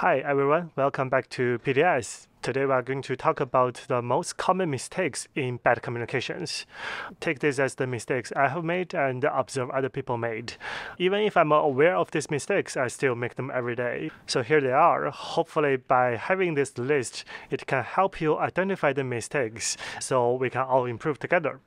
Hi everyone, welcome back to PDS. Today we are going to talk about the most common mistakes in bad communications. Take this as the mistakes I have made and observe other people made. Even if I'm aware of these mistakes, I still make them every day. So here they are. Hopefully by having this list, it can help you identify the mistakes so we can all improve together.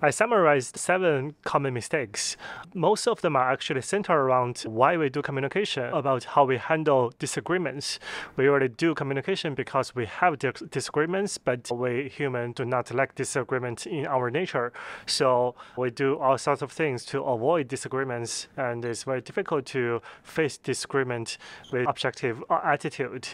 I summarized seven common mistakes. Most of them are actually centered around why we do communication, about how we handle disagreements. We already do communication because we have disagreements, but we humans do not like disagreement in our nature. So we do all sorts of things to avoid disagreements, and it's very difficult to face disagreement with objective uh, attitude.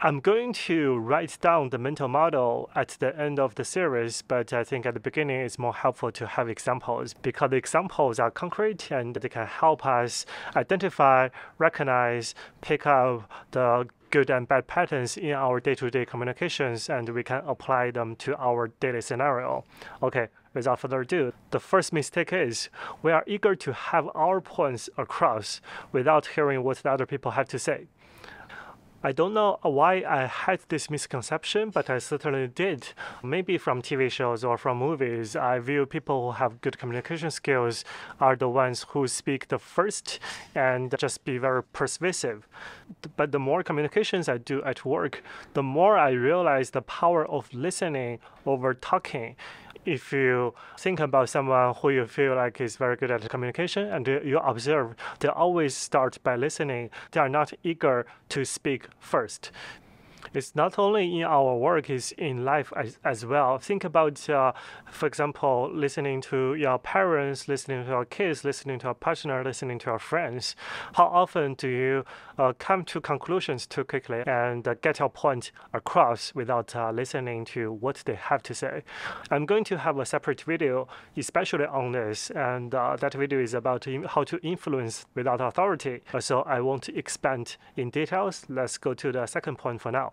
I'm going to write down the mental model at the end of the series, but I think at the beginning it's more helpful to have examples because the examples are concrete and they can help us identify, recognize, pick up the good and bad patterns in our day-to-day communications and we can apply them to our daily scenario. Okay, without further ado, the first mistake is we are eager to have our points across without hearing what the other people have to say. I don't know why I had this misconception, but I certainly did. Maybe from TV shows or from movies, I view people who have good communication skills are the ones who speak the first and just be very persuasive. But the more communications I do at work, the more I realize the power of listening over talking if you think about someone who you feel like is very good at communication and you observe, they always start by listening. They are not eager to speak first it's not only in our work, it's in life as, as well. Think about, uh, for example, listening to your parents, listening to your kids, listening to your partner, listening to your friends. How often do you uh, come to conclusions too quickly and uh, get your point across without uh, listening to what they have to say? I'm going to have a separate video, especially on this, and uh, that video is about how to influence without authority. So I won't expand in details. Let's go to the second point for now.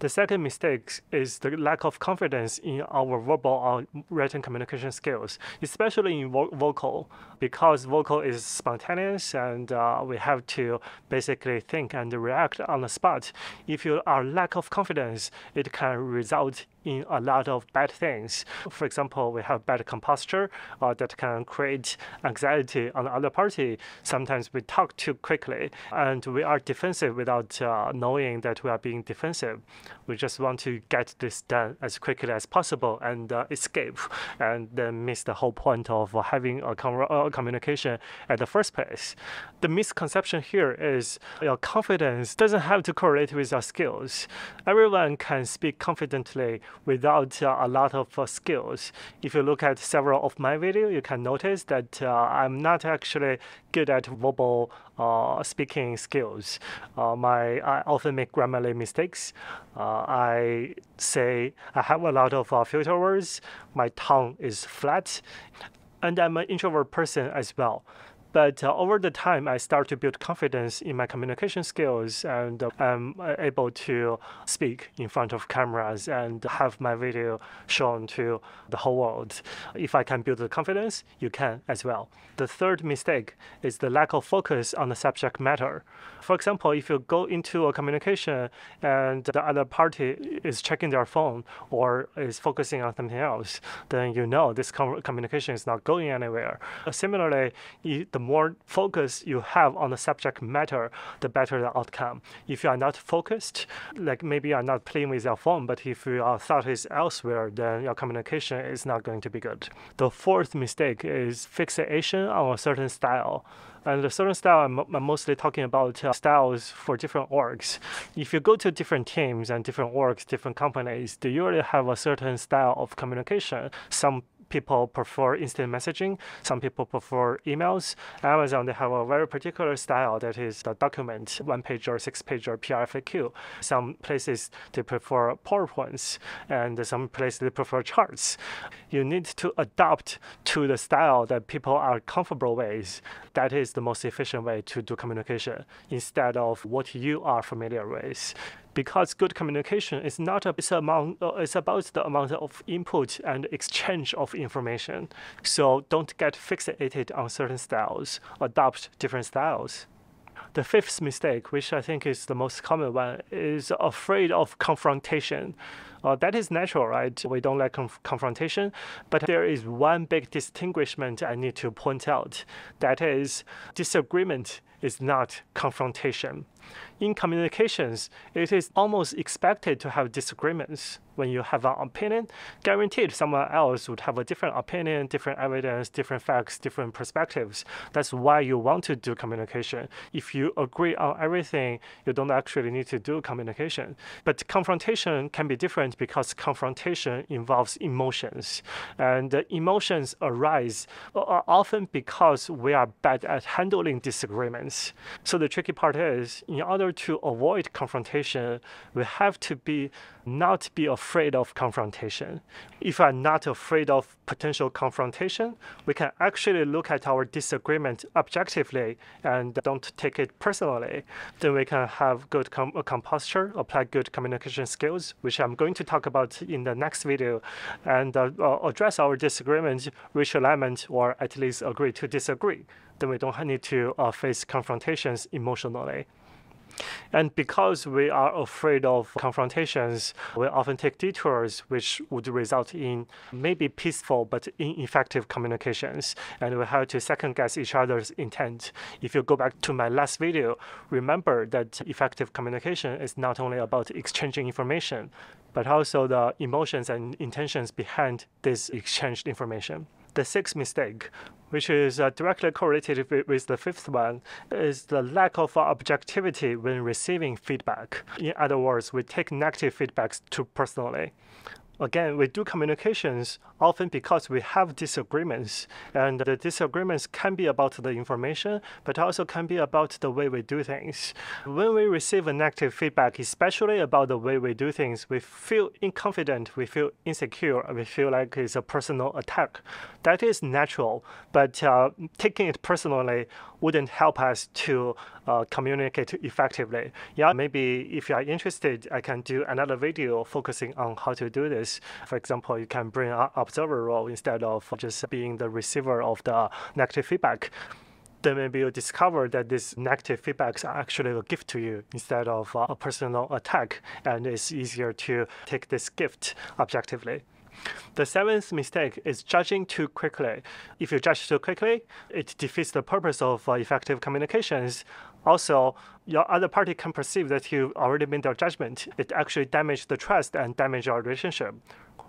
The second mistake is the lack of confidence in our verbal or written communication skills, especially in vo vocal, because vocal is spontaneous and uh, we have to basically think and react on the spot. If you are lack of confidence, it can result in a lot of bad things. For example, we have bad composture uh, that can create anxiety on the other party. Sometimes we talk too quickly and we are defensive without uh, knowing that we are being defensive. We just want to get this done as quickly as possible and uh, escape and then miss the whole point of having a, com communication at the first place. The misconception here is your confidence doesn't have to correlate with your skills. Everyone can speak confidently without uh, a lot of uh, skills. If you look at several of my videos, you can notice that uh, I'm not actually good at verbal uh, speaking skills. Uh, my I often make grammarly mistakes. Uh, I say I have a lot of filter words. My tongue is flat, and I'm an introvert person as well. But uh, over the time, I start to build confidence in my communication skills, and uh, I'm uh, able to speak in front of cameras and have my video shown to the whole world. If I can build the confidence, you can as well. The third mistake is the lack of focus on the subject matter. For example, if you go into a communication and the other party is checking their phone or is focusing on something else, then you know this communication is not going anywhere. Similarly, the more focus you have on the subject matter, the better the outcome. If you are not focused, like maybe you are not playing with your phone, but if your thought is elsewhere, then your communication is not going to be good. The fourth mistake is fixation on a certain style. And the certain style, I'm, I'm mostly talking about uh, styles for different orgs. If you go to different teams and different orgs, different companies, they usually have a certain style of communication. Some people prefer instant messaging. Some people prefer emails. Amazon, they have a very particular style that is the document, one page or six page or PRFAQ. Some places they prefer PowerPoints, and some places they prefer charts. You need to adapt to the style that people are comfortable with. That is the most efficient way to do communication instead of what you are familiar with because good communication is not a, it's, among, uh, it's about the amount of input and exchange of information. So don't get fixated on certain styles. Adopt different styles. The fifth mistake, which I think is the most common one, is afraid of confrontation. Uh, that is natural, right? We don't like conf- confrontation, but there is one big distinguishment I need to point out. That is, disagreement is not confrontation. In communications, it is almost expected to have disagreements. When you have an opinion, guaranteed someone else would have a different opinion, different evidence, different facts, different perspectives. That's why you want to do communication. If you agree on everything, you don't actually need to do communication. But confrontation can be different because confrontation involves emotions. And emotions arise uh, often because we are bad at handling disagreements. So the tricky part is, in order to avoid confrontation, we have to be not be afraid of confrontation. If I'm not afraid of potential confrontation, we can actually look at our disagreement objectively and don't take it personally. Then we can have good com- composture, apply good communication skills, which I'm going to talk about in the next video, and uh, uh, address our disagreement, reach alignment, or at least agree to disagree. Then we don't need to uh, face confrontations emotionally. And because we are afraid of confrontations, we often take detours, which would result in maybe peaceful but ineffective communications. And we have to second guess each other's intent. If you go back to my last video, remember that effective communication is not only about exchanging information, but also the emotions and intentions behind this exchanged information. The sixth mistake, which is uh, directly correlated with, the fifth one, is the lack of objectivity when receiving feedback. In other words, we take negative feedbacks too personally again, we do communications often because we have disagreements, and the disagreements can be about the information, but also can be about the way we do things. When we receive a negative feedback, especially about the way we do things, we feel inconfident, we feel insecure, we feel like it's a personal attack. That is natural, but uh, taking it personally wouldn't help us to uh, communicate effectively. Yeah, maybe if you are interested, I can do another video focusing on how to do this. For example, you can bring an observer role instead of just being the receiver of the negative feedback then maybe you discover that these negative feedbacks are actually a gift to you instead of uh, a personal attack, and it's easier to take this gift objectively. The seventh mistake is judging too quickly. If you judge too quickly, it defeats the purpose of uh, effective communications. Also, your other party can perceive that you already made their judgment. It actually damages the trust and damages your relationship.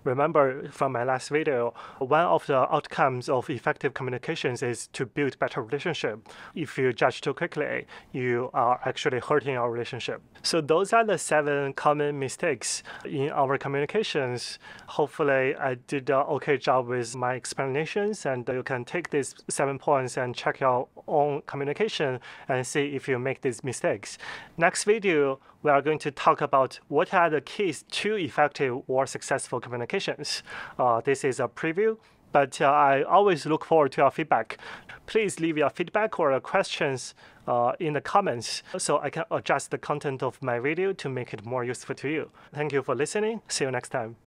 Remember from my last video, one of the outcomes of effective communications is to build better relationship. If you judge too quickly, you are actually hurting our relationship. So those are the seven common mistakes in our communications. Hopefully I did an okay job with my explanations and you can take these seven points and check your own communication and see if you make these mistakes. Next video, we are going to talk about what are the keys to effective or successful communications. Uh, this is a preview, but uh, I always look forward to your feedback. Please leave your feedback or your questions uh, in the comments so I can adjust the content of my video to make it more useful to you. Thank you for listening. See you next time.